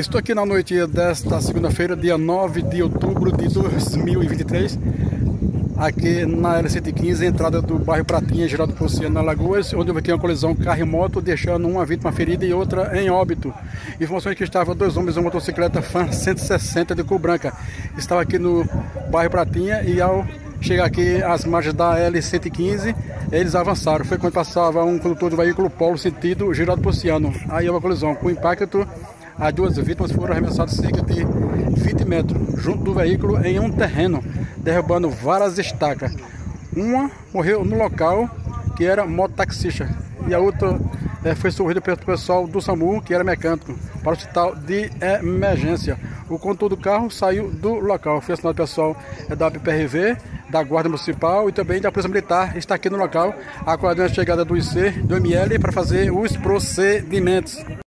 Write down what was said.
Estou aqui na noite desta segunda-feira, dia 9 de outubro de 2023, aqui na L115, entrada do bairro Pratinha, Geraldo na Lagoas, onde houve uma colisão carro e moto, deixando uma vítima ferida e outra em óbito. Informações que estavam dois homens em uma motocicleta Fan 160 de cor branca. Estava aqui no bairro Pratinha e ao chegar aqui às margens da L115, eles avançaram. Foi quando passava um condutor do veículo Polo sentido Geraldo Ponciano. Aí houve uma colisão com impacto as duas vítimas foram arremessadas cerca de 20 metros junto do veículo em um terreno, derrubando várias estacas. Uma morreu no local, que era mototaxista, e a outra é, foi socorrida pelo pessoal do SAMU, que era mecânico, para o hospital de emergência. O condutor do carro saiu do local. Foi assinado pessoal é, da PRV, da Guarda Municipal e também da Polícia Militar, está aqui no local, aguardando a chegada do IC, do ML, para fazer os procedimentos.